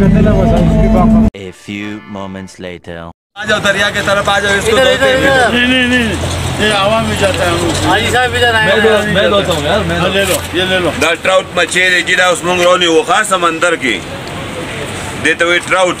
A few moments later. आ जाओ दरिया के तरफ़ आ जाओ इसको इधर इधर इधर। नहीं नहीं नहीं ये आवाम भी जाता है हम आज हाजी साहब भी जाना है। मैं दो मैं दो तो यार मैं ले लो ये ले लो। द ट्राउट मछली जिदा उस मंगरोनी वो खास समंदर की। देते हुए ट्राउट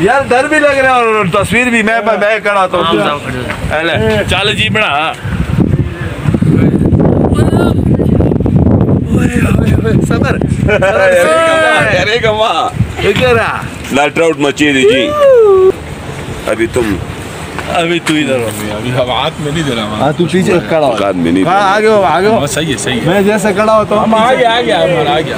यार डर भी लग रहा है और तस्वीर भी मैं मैं करा तो चल जी बना सबर अरे कमा लाइट आउट मची जी अभी तुम अभी तू इधर हो अभी हम हाथ में नहीं देना हाँ तू पीछे खड़ा हो औकात में नहीं हाँ आगे हो आगे हो सही है सही है मैं जैसे खड़ा होता हूँ आ गया आ गया हमारा आ गया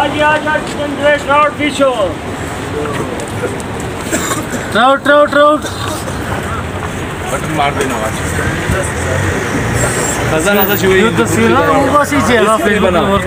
आज आज आज ट्राउट फिश हो ट्राउट ट्राउट ट्राउट बटन मार देना आज खजाना सा शिव तस्वीर ना वो बस ही है फिर बनाओ